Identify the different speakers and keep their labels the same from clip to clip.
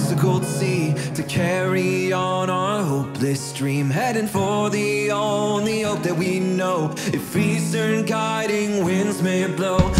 Speaker 1: across the cold sea to carry on our hopeless dream. Heading for the only hope that we know. If eastern guiding winds may blow.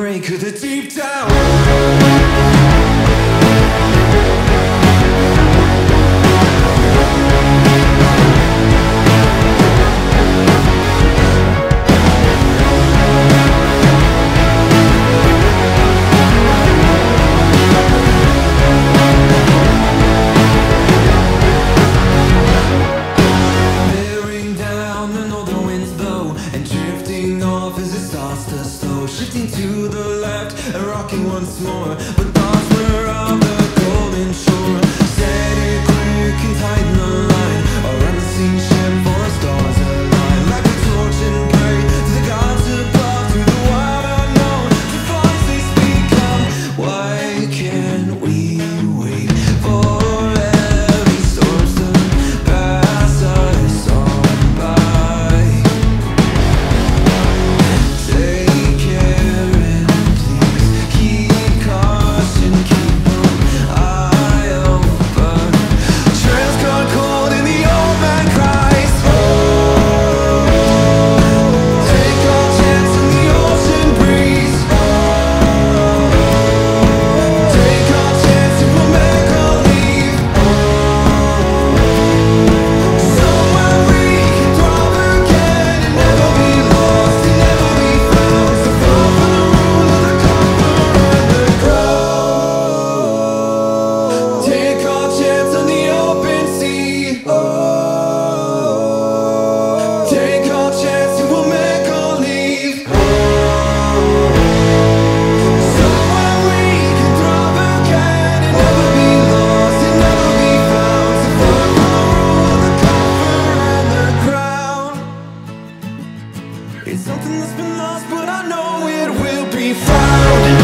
Speaker 1: break the deep down. to the left and rocking once more. But thoughts were on the golden shore. Steady, quick and tight. lost, but I know it will be found.